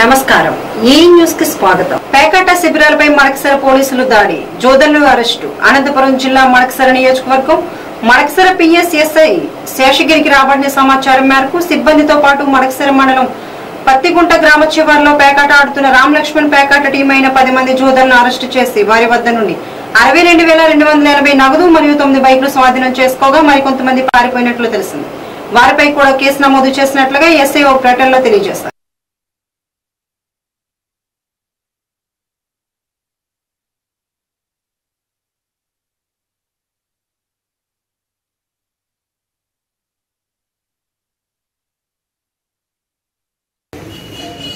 నమస్కారం. ఈ న్యూస్కి స్వాగతం. పేకాట శిబిరాలపై మడకసర పోలీసులు దాడి. జోదర్లు అరెస్టు. అనంతపురం జిల్లా మడకసర నియోజకవర్గం మడకసర పిఎస్ఎస్ఐ శేషగిరికి రాబడిన సమాచారం మేరకు సిబ్బందితో పాటు మడకసర మండలం పత్తిగుంట గ్రామ చివర్లో పేకాట ఆడుతున్న రామ్ లక్ష్మణ్ పేకాట టీం అయిన పది మంది జోదర్లను అరెస్టు చేసి వారి వద్ద నుండి అరవై రెండు వేల రెండు వందల ఎనభై నగదు మరియు తొమ్మిది బైకులు స్వాధీనం చేసుకోగా మరికొంతమంది పారిపోయినట్లు తెలిసింది. వారిపై కూడా కేసు నమోదు చేసినట్లుగా ఎస్ఐ ఓ ప్రకటనలో తెలియజేశారు.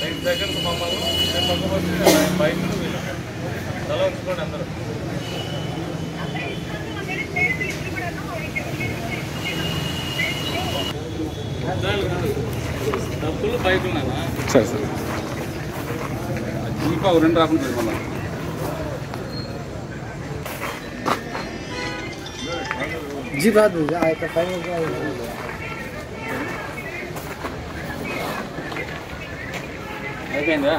ఐదు సెకండ్స్ మమ్మల్ని నేను పక్క వచ్చి బైక్లు వీళ్ళు తల ఉంచుకోండి అందరూ డబ్బులు బైకులు నానా సరే సరే ఇంకా ఒక రెండు రాకుండా మళ్ళీ जी बात आया तो फाइनल 没变，对？